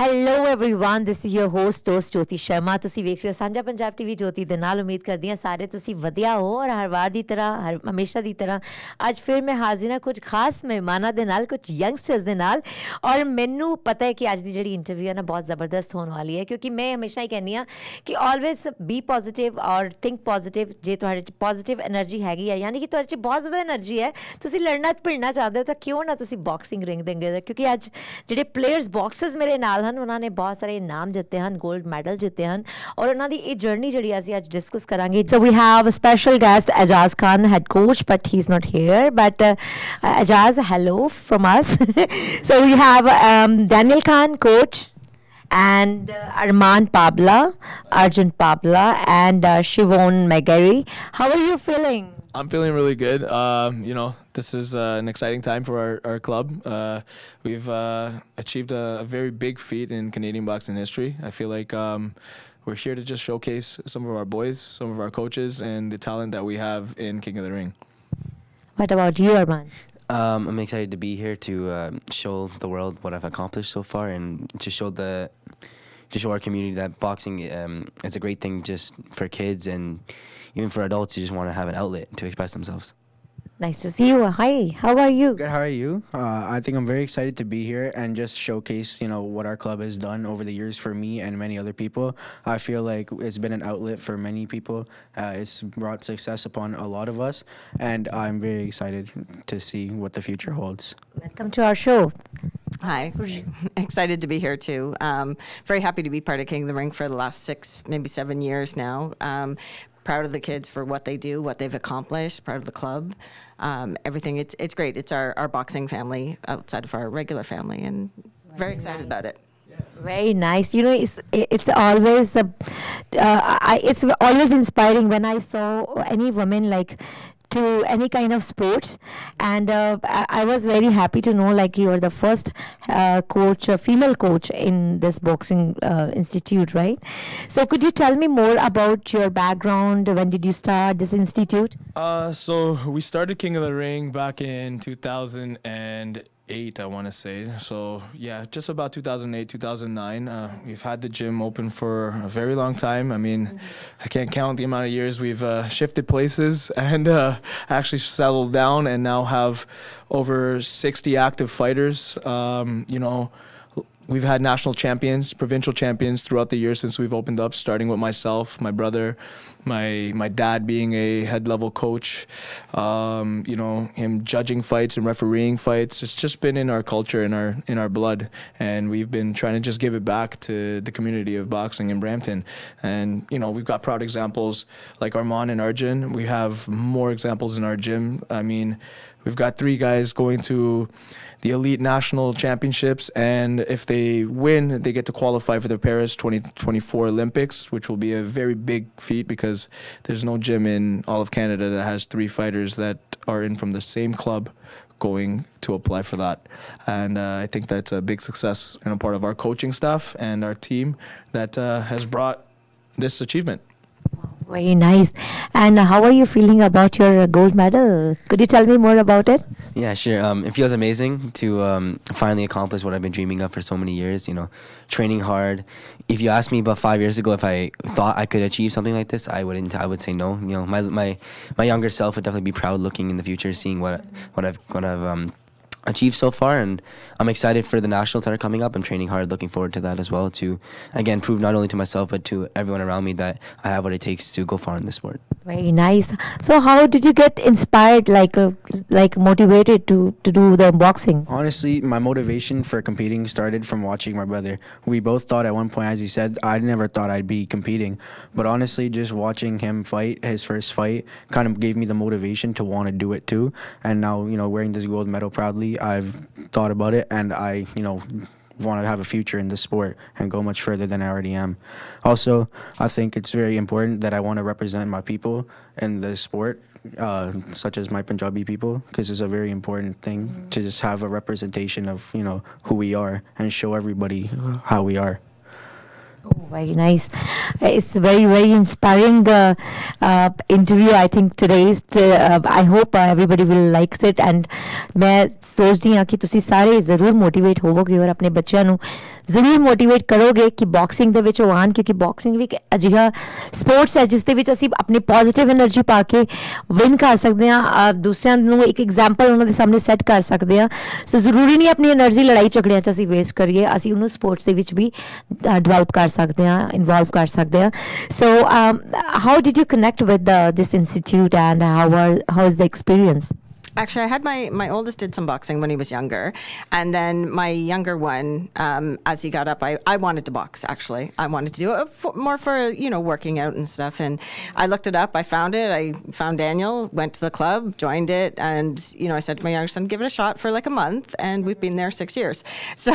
Hello everyone this is your host ਦੋਸਤ ਜੋਤੀ ਸ਼ਰਮਾ ਤੁਸੀਂ ਵੇਖ ਰਹੇ ਹੋ ਸਾਂਝਾ ਪੰਜਾਬ ਟੀਵੀ ਜੋਤੀ ਦੇ ਨਾਲ ਉਮੀਦ ਕਰਦੀ ਹਾਂ ਸਾਰੇ ਤੁਸੀਂ ਵਧੀਆ ਹੋ ਔਰ ਹਰ ਵਾਰ ਦੀ ਤਰ੍ਹਾਂ ਹਰ ਹਮੇਸ਼ਾ ਦੀ ਤਰ੍ਹਾਂ ਅੱਜ ਫਿਰ ਮੈਂ ਹਾਜ਼ਰ ਹਾਂ ਕੁਝ ਖਾਸ ਮਹਿਮਾਨਾਂ ਦੇ ਨਾਲ ਕੁਝ ਯੰਗਸਟਰਸ ਦੇ ਨਾਲ ਔਰ ਮੈਨੂੰ ਪਤਾ ਹੈ ਕਿ ਅੱਜ ਦੀ ਜਿਹੜੀ ਇੰਟਰਵਿਊ ਹੈ ਨਾ ਬਹੁਤ ਜ਼ਬਰਦਸਤ ਹੋਣ ਵਾਲੀ ਹੈ ਕਿਉਂਕਿ ਮੈਂ ਹਮੇਸ਼ਾ ਹੀ ਕਹਿੰਦੀ ਹਾਂ ਕਿ ਆਲਵੇਸ ਬੀ ਪੋਜ਼ਿਟਿਵ ਔਰ ਥਿੰਕ ਪੋਜ਼ਿਟਿਵ ਜੇ ਤੁਹਾਡੇ 'ਚ ਪੋਜ਼ਿਟਿਵ એનર્ਜੀ ਹੈਗੀ ਹੈ ਯਾਨੀ ਕਿ ਤੁਹਾਡੇ 'ਚ ਬਹੁਤ ਜ਼ਿਆਦਾ એનર્ਜੀ ਹੈ ਤੁਸੀਂ ਲੜਨਾ ਭਿੜਨਾ ਚਾਹੁੰਦੇ ਹੋ ਤਾਂ ਕਿਉਂ ਨਾ ਤੁਸੀਂ ਬਾਕਸਿੰਗ ਰਿੰਗ ਦੇਂਗੇ ਕਿਉਂਕਿ ਅੱਜ ਜਿਹੜੇ ਪਲੇਅਰਸ ਬਾਕਸਰਸ ਮੇਰੇ ਨਾਲ ਹਨ ਉਹਨਾਂ ਨੇ ਬਹੁਤ ਸਾਰੇ ਇਨਾਮ ਜਿੱਤੇ ਹਨ 골ਡ ਮੈਡਲ ਜਿੱਤੇ ਹਨ ਔਰ ਉਹਨਾਂ ਦੀ ਇਹ ਜਰਨੀ ਜਿਹੜੀ ਅਸੀਂ ਅੱਜ ਡਿਸਕਸ ਕਰਾਂਗੇ so we have a special guest Ajaz Khan head coach but he is not here but Ajaz hello from us so we have Daniel Khan coach and uh, Arman Pabla, Arjun Pabla, and uh, Siobhan McGarry. How are you feeling? I'm feeling really good. Um, you know, this is uh, an exciting time for our, our club. Uh, we've uh, achieved a, a very big feat in Canadian boxing history. I feel like um, we're here to just showcase some of our boys, some of our coaches, and the talent that we have in King of the Ring. What about you, Arman? Um, I'm excited to be here to um show the world what I've accomplished so far, and to show the to show our community that boxing um, is a great thing just for kids and even for adults who just want to have an outlet to express themselves. Nice to see you. Hi, how are you? Good. How are you? Uh, I think I'm very excited to be here and just showcase, you know, what our club has done over the years for me and many other people. I feel like it's been an outlet for many people. Uh, it's brought success upon a lot of us, and I'm very excited to see what the future holds. Welcome to our show. Hi, excited to be here too. Um, very happy to be part of King of the Ring for the last six, maybe seven years now. Um, proud of the kids for what they do, what they've accomplished, proud of the club, um, everything. It's it's great. It's our, our boxing family outside of our regular family, and very excited about it. Very nice. You know, it's it's always uh, uh, I, it's always inspiring when I saw any woman like to any kind of sports. And uh, I, was very happy to know like you are the first uh, coach female coach in this boxing uh, institute right? So could you tell me more about your background? When did you start this institute? Uh, so we started King of the Ring back in 2008, I want to say. So yeah, just about 2008, 2009. Uh, we've had the gym open for a very long time. I mean, I can't count the amount of years we've uh, shifted places and uh, actually settled down, and now have over 60 active fighters. Um, you know. We've had national champions, provincial champions throughout the years since we've opened up, starting with myself, my brother, my my dad being a head level coach, um, you know, him judging fights and refereeing fights. It's just been in our culture, in our in our blood, and we've been trying to just give it back to the community of boxing in Brampton. And you know, we've got proud examples like Armand and Arjun. We have more examples in our gym. I mean, we've got three guys going to the elite national championships and if they win they get to qualify for the paris 2024 olympics which will be a very big feat because there's no gym in all of canada that has three fighters that are in from the same club going to apply for that. And uh, i think that's a big success and a part of our coaching staff and our team that uh, has brought this achievement very nice and how are you feeling about your gold medal could you tell me more about it Yeah, sure. Um, it feels amazing to um, finally accomplish what I've been dreaming of for so many years. You know, training hard. If you asked me about five years ago if I thought I could achieve something like this, I wouldn't. I would say no. You know, my my my younger self would definitely be proud looking in the future, seeing what what I've what I've um, achieved so far, and I'm excited for the nationals that are coming up. I'm training hard, looking forward to that as well. To again prove not only to myself but to everyone around me that I have what it takes to go far in this sport. Very nice. So, how did you get inspired, like, uh, like motivated to to do the boxing? Honestly, my motivation for competing started from watching my brother. We both thought at one point, as he said, I never thought I'd be competing. But honestly, just watching him fight, his first fight, kind of gave me the motivation to want to do it too. And now, you know, wearing this gold medal proudly, I've thought about it and I, you know, want to have a future in this sport and go much further than I already am. Also, I think it's very important that I want to represent my people in the sport, uh, such as my Punjabi people, because it's a very important thing to just have a representation of you know who we are and show everybody how we are. Oh, very nice. It's very, very inspiring uh, uh, interview, I think, today's. Uh, I hope uh, everybody will likes it. And ਮੈਂ ਸੋਚਦੀ ਹਾਂ ਕਿ ਤੁਸੀਂ ਸਾਰੇ ਜ਼ਰੂਰ motivate ਹੋਵੋਗੇ ਔਰ ਆਪਣੇ ਬੱਚਿਆਂ ਨੂੰ ਜ਼ਰੂਰ ਮੋਟੀਵੇਟ ਕਰੋਗੇ ਕਿ ਬਾਕਸਿੰਗ ਦੇ ਵਿੱਚ ਉਹ ਆਣ ਕਿਉਂਕਿ ਬਾਕਸਿੰਗ ਵੀ ਇੱਕ ਅਜਿਹਾ ਸਪੋਰਟਸ ਹੈ ਜਿਸ ਦੇ ਵਿੱਚ ਅਸੀਂ ਆਪਣੀ ਪੋਜ਼ਿਟਿਵ એનર્ਜੀ ਪਾ ਕੇ ਵਿਨ ਕਰ ਸਕਦੇ ਹਾਂ ਦੂਸਰਿਆਂ ਨੂੰ ਇੱਕ ਐਗਜ਼ਾਮਪਲ ਉਹਨਾਂ ਦੇ ਸਾਹਮਣੇ ਸੈੱਟ ਕਰ ਸਕਦੇ ਹਾਂ ਸੋ ਜ਼ਰੂਰੀ ਨਹੀਂ ਆਪਣੀ એનર્ਜੀ ਲੜਾਈ ਝਗੜਿਆਂ 'ਚ ਅਸੀਂ ਵੇਸਟ ਕਰੀਏ ਅਸੀਂ ਉਹਨੂੰ ਸਪੋਰਟਸ ਦੇ ਵਿੱਚ ਵੀ ਡਿਵੈਲਪ ਕਰ ਸਕਦੇ ਹਾਂ ਇਨਵੋਲਵ ਕਰ ਸਕਦੇ ਹਾਂ ਸੋ how did you connect with this institute and how are how is the experience Actually, I had my my oldest did some boxing when he was younger, and then my younger one, um, as he got up, I, I wanted to box. Actually, I wanted to do it for, more for you know working out and stuff. And I looked it up. I found it. I found Daniel. Went to the club, joined it, and you know I said to my younger son, "Give it a shot for like a month," and we've been there six years. So,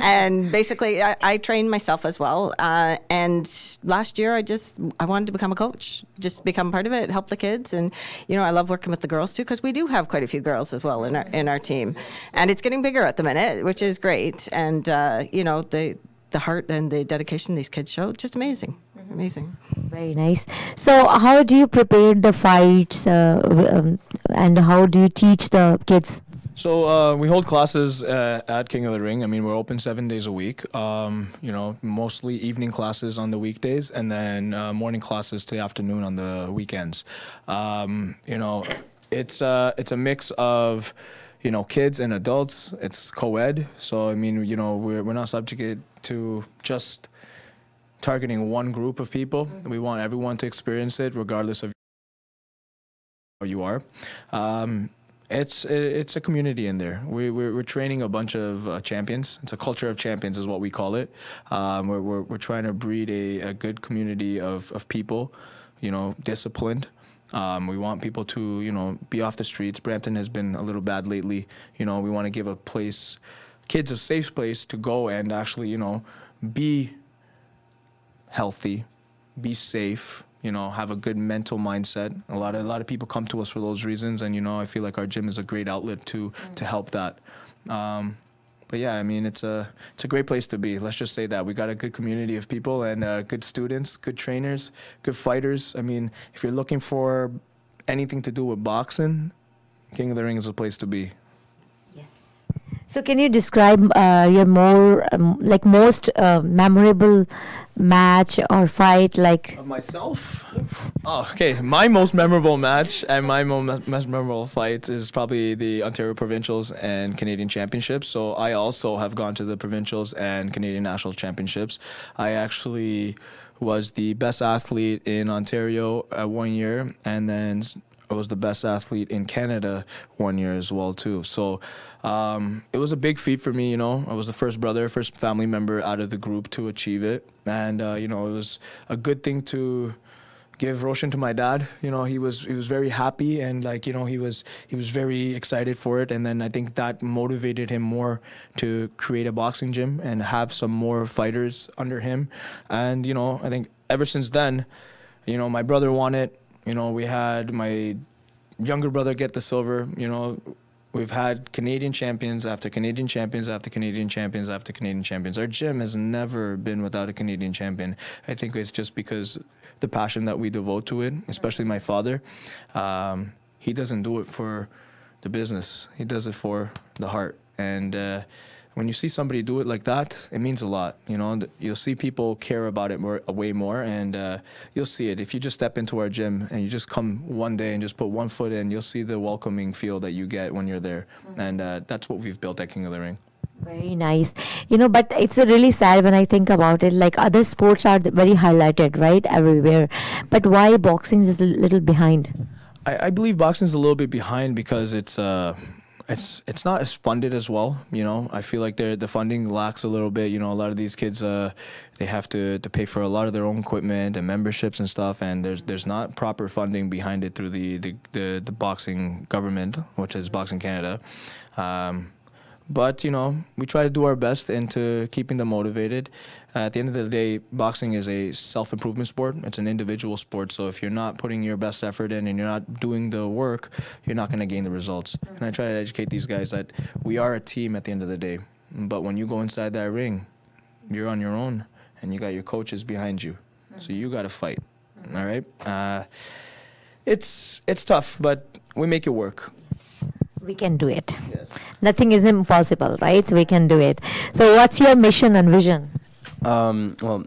and basically, I, I trained myself as well. Uh, and last year, I just I wanted to become a coach, just become part of it, help the kids, and you know I love working with the girls too because we do have quite a few girls as well in our in our team, and it's getting bigger at the minute, which is great. And uh, you know the the heart and the dedication these kids show, just amazing, amazing. Very nice. So, how do you prepare the fights, uh, um, and how do you teach the kids? So uh, we hold classes uh, at King of the Ring. I mean, we're open seven days a week. Um, you know, mostly evening classes on the weekdays, and then uh, morning classes to the afternoon on the weekends. Um, you know, it's uh, it's a mix of you know kids and adults. It's co-ed, so I mean, you know, we're we're not subjected to just targeting one group of people. We want everyone to experience it, regardless of who you are. Um, it's it's a community in there. We we're, we're training a bunch of uh, champions. It's a culture of champions, is what we call it. Um, we're, we're we're trying to breed a, a good community of of people, you know, disciplined. Um, we want people to you know be off the streets. Brampton has been a little bad lately. You know, we want to give a place, kids a safe place to go and actually you know be healthy, be safe, you know, have a good mental mindset. A lot of a lot of people come to us for those reasons, and you know, I feel like our gym is a great outlet to to help that. Um, but yeah, I mean, it's a it's a great place to be. Let's just say that we got a good community of people and uh, good students, good trainers, good fighters. I mean, if you're looking for anything to do with boxing, King of the Ring is a place to be. So, can you describe uh, your more um, like most uh, memorable match or fight? Like, Of myself? Oh, okay. My most memorable match and my mo- most memorable fight is probably the Ontario Provincials and Canadian Championships. So I also have gone to the Provincials and Canadian National Championships. I actually was the best athlete in Ontario at one year, and then I was the best athlete in Canada one year as well too. So um, it was a big feat for me. You know, I was the first brother, first family member out of the group to achieve it, and uh, you know, it was a good thing to give Roshan to my dad. You know, he was he was very happy and like you know he was he was very excited for it. And then I think that motivated him more to create a boxing gym and have some more fighters under him. And you know, I think ever since then, you know, my brother won it. You know, we had my younger brother get the silver. You know, we've had Canadian champions after Canadian champions after Canadian champions after Canadian champions. Our gym has never been without a Canadian champion. I think it's just because the passion that we devote to it, especially my father. Um, he doesn't do it for the business. He does it for the heart. And uh, when you see somebody do it like that, it means a lot. You know, you'll see people care about it more, way more, and uh, you'll see it if you just step into our gym and you just come one day and just put one foot in. You'll see the welcoming feel that you get when you're there, and uh, that's what we've built at King of the Ring. Very nice. You know, but it's really sad when I think about it. Like other sports are very highlighted, right, everywhere. But why boxing is a little behind? I, I believe boxing is a little bit behind because it's uh it's it's not as funded as well. You know, I feel like the the funding lacks a little bit. You know, a lot of these kids uh they have to, to pay for a lot of their own equipment and memberships and stuff, and there's there's not proper funding behind it through the the the, the boxing government, which is Boxing Canada. Um, but you know we try to do our best into keeping them motivated at the end of the day boxing is a self-improvement sport it's an individual sport so if you're not putting your best effort in and you're not doing the work you're not going to gain the results and i try to educate these guys that we are a team at the end of the day but when you go inside that ring you're on your own and you got your coaches behind you. So you got to fight. All right. Uh, it's it's tough, but we make it work. We can do it. Yes. Nothing is impossible, right? We can do it. So, what's your mission and vision? Um, well,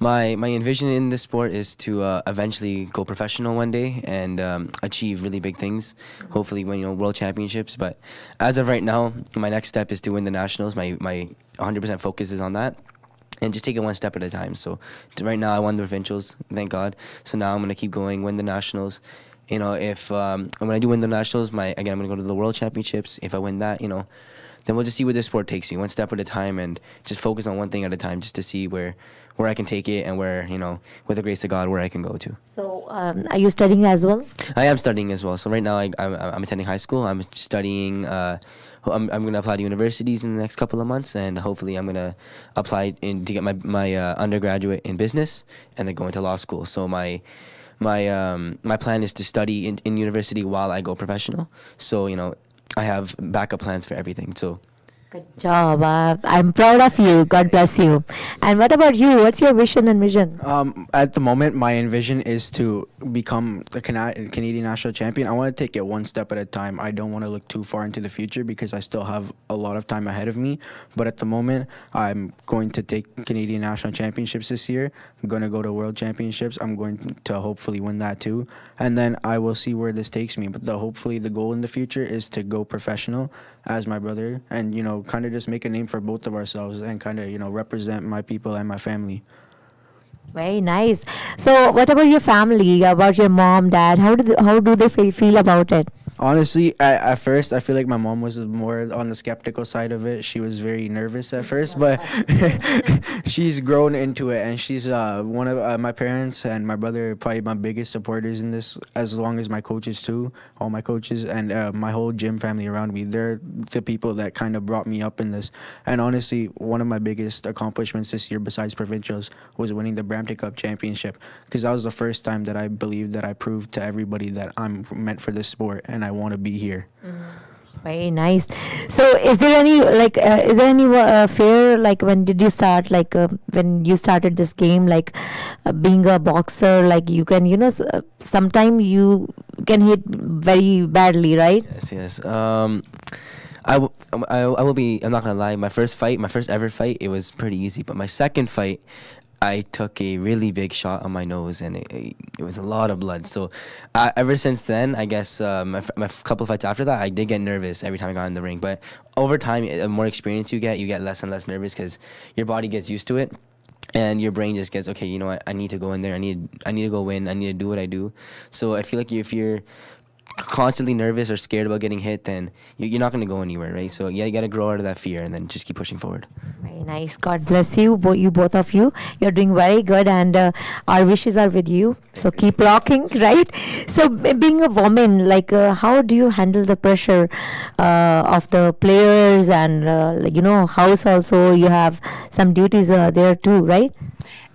my my envision in this sport is to uh, eventually go professional one day and um, achieve really big things. Hopefully, win you know world championships. But as of right now, my next step is to win the nationals. My my 100% focus is on that. And just take it one step at a time. So right now, I won the provincials, thank God. So now I'm gonna keep going, win the nationals. You know, if um, when I do win the nationals, my again I'm gonna go to the world championships. If I win that, you know, then we'll just see where this sport takes me, one step at a time, and just focus on one thing at a time, just to see where where I can take it and where you know, with the grace of God, where I can go to. So, um, are you studying as well? I am studying as well. So right now, I, I'm, I'm attending high school. I'm studying. Uh, I'm, I'm going to apply to universities in the next couple of months, and hopefully, I'm going to apply in to get my my uh, undergraduate in business, and then go into law school. So my my um, my plan is to study in, in university while I go professional. So you know, I have backup plans for everything. So Good job. Uh, I'm proud of you. God bless you. And what about you? What's your vision and vision? Um, at the moment, my envision is to become the Cana- Canadian national champion. I want to take it one step at a time. I don't want to look too far into the future because I still have a lot of time ahead of me. But at the moment, I'm going to take Canadian national championships this year. I'm going to go to world championships. I'm going to hopefully win that too, and then I will see where this takes me. But the, hopefully, the goal in the future is to go professional as my brother, and you know, kind of just make a name for both of ourselves, and kind of you know represent my people and my family. Very nice. So, what about your family? About your mom, dad? How do they, how do they fe- feel about it? Honestly, at, at first, I feel like my mom was more on the skeptical side of it. She was very nervous at first, but she's grown into it, and she's uh, one of uh, my parents and my brother probably my biggest supporters in this. As long as my coaches too, all my coaches and uh, my whole gym family around me, they're the people that kind of brought me up in this. And honestly, one of my biggest accomplishments this year, besides provincials, was winning the Brampton Cup championship, because that was the first time that I believed that I proved to everybody that I'm meant for this sport and I want to be here. Very nice. So, is there any like uh, is there any uh, fear like when did you start like uh, when you started this game like uh, being a boxer like you can you know s- uh, sometime you can hit very badly right? Yes, yes. Um, I, w- I, I will be. I'm not gonna lie. My first fight, my first ever fight, it was pretty easy. But my second fight, I took a really big shot on my nose, and it, it, it was a lot of blood. So, uh, ever since then, I guess uh, my, my couple fights after that, I did get nervous every time I got in the ring. But over time, the more experience you get, you get less and less nervous because your body gets used to it and your brain just gets okay you know what? I need to go in there. I need i need to go win. I need to do what i do. So i feel like if you're constantly nervous or scared about getting hit then you- you're not going to go anywhere right? So yeah you got to grow out of that fear and then just keep pushing forward nice. God bless you, bo- you both of you. You're doing very good, and uh, our wishes are with you. So keep rocking, right? So b- being a woman, like, uh, how do you handle the pressure uh, of the players and uh, like, you know, house also? You have some duties uh, there too, right?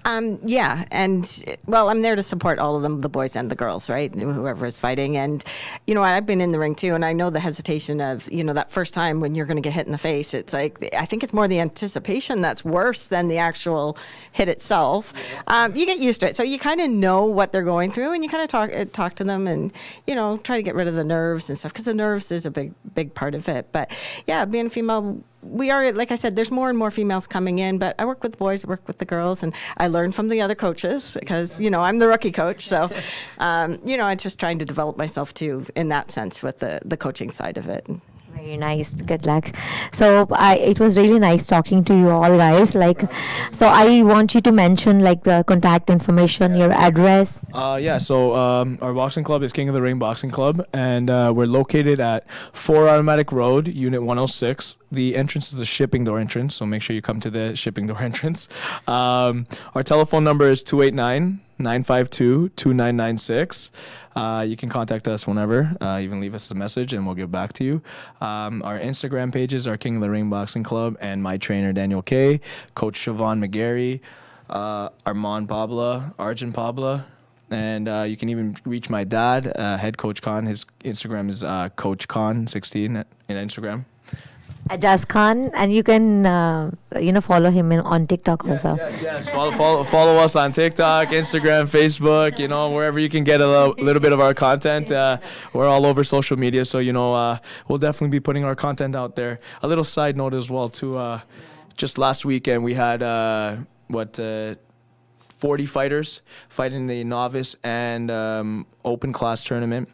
Um, yeah, and well, I'm there to support all of them, the boys and the girls, right? Whoever is fighting, and you know, I've been in the ring too, and I know the hesitation of you know that first time when you're going to get hit in the face. It's like I think it's more the anticipation that's worse than the actual hit itself. Um, you get used to it, so you kind of know what they're going through, and you kind of talk uh, talk to them, and you know, try to get rid of the nerves and stuff because the nerves is a big big part of it. But yeah, being a female we are like I said, there's more and more females coming in, but I work with the boys, I work with the girls, and I learn from the other coaches because you know I'm the rookie coach, so um, you know I'm just trying to develop myself too in that sense with the the coaching side of it. Very nice. Good luck. So I, it was really nice talking to you all, guys. Like, so I want you to mention like the contact information, your address. Uh, yeah, so um, our boxing club is King of the Ring Boxing Club, and uh, we're located at 4 Automatic Road, Unit 106. The entrance is the shipping door entrance, so make sure you come to the shipping door entrance. Um, our telephone number is 289 952 2996. Uh, you can contact us whenever, uh, even leave us a message, and we'll get back to you. Um, our Instagram pages are King of the Ring Boxing Club and my trainer, Daniel K, Coach Siobhan McGarry, uh, Armand Pabla, Arjun Pabla, and uh, you can even reach my dad, uh, head coach Khan. His Instagram is uh, Coach Khan16 in Instagram. Ajaz Khan, and you can, uh, you know, follow him in, on TikTok Yes, also. yes, yes. Follow, follow, follow us on TikTok, Instagram, Facebook, you know, wherever you can get a little, little bit of our content. Uh, we're all over social media, so, you know, uh, we'll definitely be putting our content out there. A little side note as well, too. Uh, just last weekend, we had, uh, what, uh, 40 fighters fighting the novice and um, open class tournament.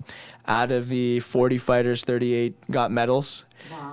Out of the 40 fighters, 38 got medals.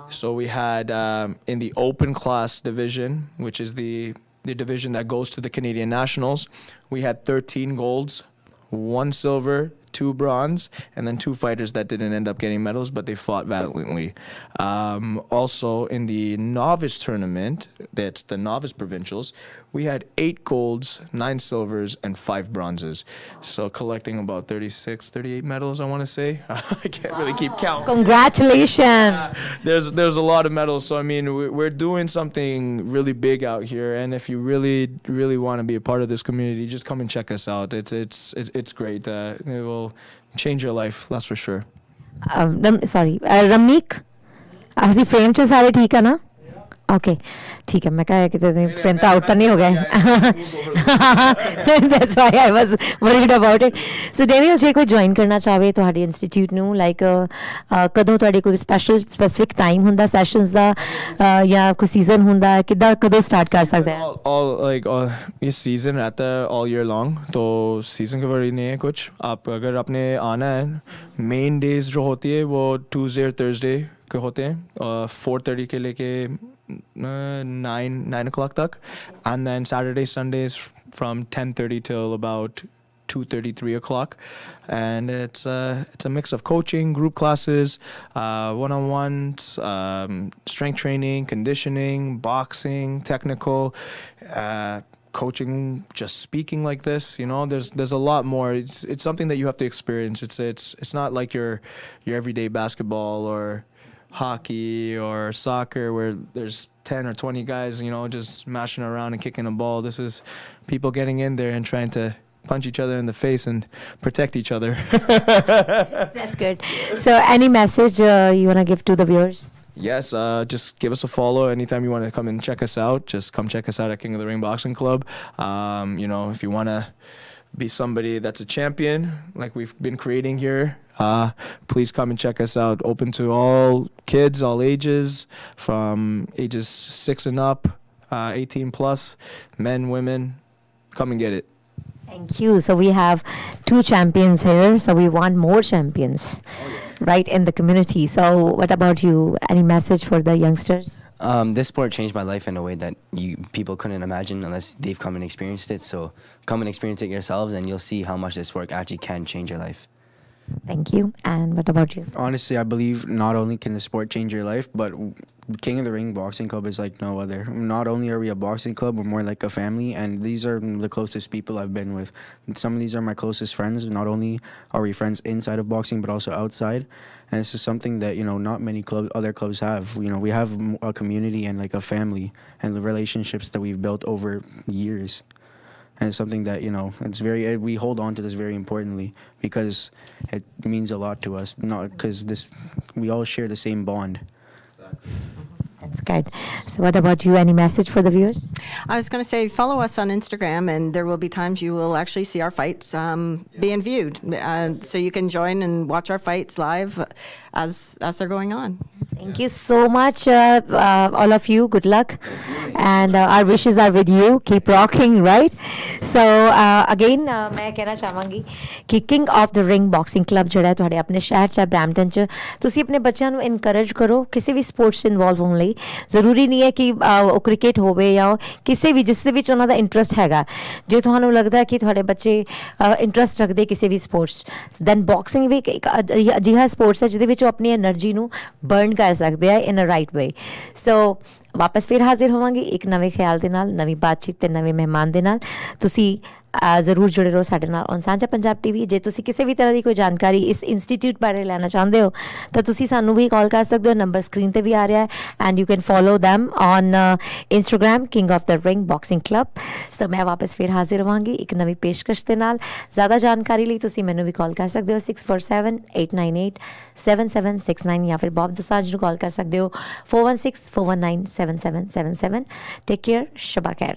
So we had um, in the open class division, which is the the division that goes to the Canadian Nationals, we had 13 golds, one silver, two bronze, and then two fighters that didn't end up getting medals, but they fought valiantly. Um, also, in the novice tournament, that's the novice provincials, we had eight golds, nine silvers, and five bronzes. So collecting about 36, 38 medals, I want to say. I can't wow. really keep count. Congratulations. Uh, there's there's a lot of medals. So I mean, we, we're doing something really big out here. And if you really really want to be a part of this community, just come and check us out. It's it's it's great. Uh, it will change your life. That's for sure. Um, sorry, uh, Ramik. Has the framed his ठीक Okay. ਠੀਕ ਹੈ ਮੈਂ ਕਿਹਾ ਕਿਤੇ frame ਤਾਂ out ਤਾਂ ਨਹੀਂ ਹੋ ਗਏ that's why I was worried about it so Daniel ਜੇ ਕੋਈ ਜੁਆਇਨ ਕਰਨਾ ਚਾਹਵੇ ਤੁਹਾਡੇ ਇੰਸਟੀਚਿਊਟ ਨੂੰ ਲਾਈਕ ਕਦੋਂ ਤੁਹਾਡੇ ਕੋਈ ਸਪੈਸ਼ਲ ਸਪੈਸਿਫਿਕ ਟਾਈਮ ਹੁੰਦਾ ਸੈਸ਼ਨਸ ਦਾ ਅ, ਜਾਂ ਕੋਈ ਸੀਜ਼ਨ ਹੁੰਦਾ ਕਿੱਦਾਂ ਕਦੋਂ ਸਟਾਰਟ ਕਰ ਸਕਦੇ ਆ all, all like uh, ये सीजन रहता है all year long तो सीजन के बारे नहीं है कुछ आप अगर आपने आना है मेन डेज जो होती है वो ट्यूसडे और थर्सडे के होते हैं फोर थर्टी के लेके Uh, nine nine o'clock duck, and then Saturdays Sundays from ten thirty till about two thirty three o'clock, and it's a it's a mix of coaching, group classes, uh, one on ones, um, strength training, conditioning, boxing, technical. Uh, coaching just speaking like this you know? There's there's a lot more. It's it's something that you have to experience. It's it's it's not like your your everyday basketball or hockey or soccer where there's 10 or 20 guys you know just mashing around and kicking a ball this is people getting in there and trying to punch each other in the face and protect each other That's good. So, any message uh, you want to give to the viewers? Yes, uh, just give us a follow anytime you want to come and check us out. Just come check us out at King of the Ring Boxing Club. Um, you know, if you want to be somebody that's a champion, like we've been creating here, uh, please come and check us out. Open to all kids, all ages, from ages six and up, uh, 18 plus, men, women. Come and get it. Thank you. So we have two champions here. So we want more champions, right, in the community. So what about you? Any message for the youngsters? Um, this sport changed my life in a way that you people couldn't imagine unless they've come and experienced it. So come and experience it yourselves, and you'll see how much this sport actually can change your life. Thank you. And what about you? Honestly, I believe not only can the sport change your life, but King of the Ring Boxing Club is like no other. Not only are we a boxing club, we're more like a family, and these are the closest people I've been with. Some of these are my closest friends. Not only are we friends inside of boxing, but also outside. And this is something that you know not many clubs, other clubs have. You know, we have a community and like a family, and the relationships that we've built over years and it's something that you know it's very uh, we hold on to this very importantly because it means a lot to us not because this we all share the same bond That's great. So what about you? Any message for the viewers? I was going to say, follow us on Instagram, and there will be times you will actually see our fights um, being viewed. Uh, so you can join and watch our fights live as as they're going on. Thank you so much, uh, uh, all of you. Good luck. And uh, our wishes are with you. Keep rocking, right? So, again मैं कहना ਚਾਹਾਂਗੀ ਕਿ king of the ring boxing club ਜਿਹੜਾ ਤੁਹਾਡੇ ਆਪਣੇ ਸ਼ਹਿਰ ਚ Brampton ਚ ਤੁਸੀਂ ਆਪਣੇ ਬੱਚਿਆਂ ਨੂੰ ਇਨਕਰੇਜ ਕਰੋ ਕਿਸੇ ਵੀ ਸਪੋਰਟਸ ਇਨਵੋਲਵ ਹੋਣ ਲਈ ਜ਼ਰੂਰੀ ਨਹੀਂ ਹੈ ਕਿ ਉਹ ਕ੍ਰਿਕਟ ਹੋਵੇ ਜਾਂ ਕਿਸੇ ਵੀ ਜਿਸ ਦੇ ਵਿੱਚ ਉਹਨਾਂ ਦਾ ਇੰਟਰਸਟ ਹੈਗਾ ਜੇ ਤੁਹਾਨੂੰ ਲੱਗਦਾ ਕਿ ਤੁਹਾਡੇ ਬੱਚੇ ਇੰਟਰਸਟ ਰੱਖਦੇ ਕਿਸੇ ਵੀ ਸਪੋਰਟਸ ਦੈਨ ਬਾਕਸਿੰਗ ਵੀ ਇੱਕ ਅਜਿਹਾ ਸਪੋਰਟਸ ਹੈ ਜਿਹਦੇ ਵਿੱਚ ਉਹ ਆਪਣੀ એનર્ਜੀ ਨੂੰ ਬਰਨ ਕਰ ਸਕਦੇ ਆ ਇਨ ਅ ਰਾਈਟ ਵੇ ਸੋ ਵਾਪਸ ਫਿਰ ਹਾਜ਼ਰ ਹੋਵਾਂਗੇ ਇੱਕ ਨਵੇਂ ਖਿਆਲ ਦੇ ਨਾਲ ਨਵੀਂ ਬਾਤਚੀਤ ਤੇ ਨਵੇਂ ਮਹਿਮਾਨ ਦੇ ਨਾਲ ਤੁਸੀਂ ਅ, ਜ਼ਰੂਰ ਜੁੜੇ ਰਹੋ ਸਾਡੇ ਨਾਲ ਔਨ ਸਾਂਝਾ ਪੰਜਾਬ ਟੀਵੀ ਜੇ ਤੁਸੀਂ ਕਿਸੇ ਵੀ ਤਰ੍ਹਾਂ ਦੀ ਕੋਈ ਜਾਣਕਾਰੀ ਇਸ ਇੰਸਟੀਚਿਊਟ ਬਾਰੇ ਲੈਣਾ ਚਾਹੁੰਦੇ ਹੋ ਤਾਂ ਤੁਸੀਂ ਸਾਨੂੰ ਵੀ ਕਾਲ ਕਰ ਸਕਦੇ ਹੋ ਨੰਬਰ ਸਕਰੀਨ ਤੇ ਵੀ ਆ ਰਿਹਾ ਹੈ and you can follow them on Instagram king of the ring boxing club so ਮੈਂ ਵਾਪਸ ਫਿਰ ਹਾਜ਼ਰ ਹੋਵਾਂਗੀ ਇੱਕ ਨਵੀਂ ਪੇਸ਼ਕਸ਼ ਦੇ ਨਾਲ ਜ਼ਿਆਦਾ ਜਾਣਕਾਰੀ ਲਈ ਤੁਸੀਂ ਮੈਨੂੰ ਵੀ ਕਾਲ ਕਰ ਸਕਦੇ ਹੋ 6478987769 ਜਾਂ ਫਿਰ ਬੌਬ ਦਸਾਂਝ ਨੂੰ ਕਾਲ ਕਰ ਸਕਦੇ ਹੋ 4164197777 ਟੇਕ ਕੇਅਰ ਸ਼ਬਾ ਖੈਰ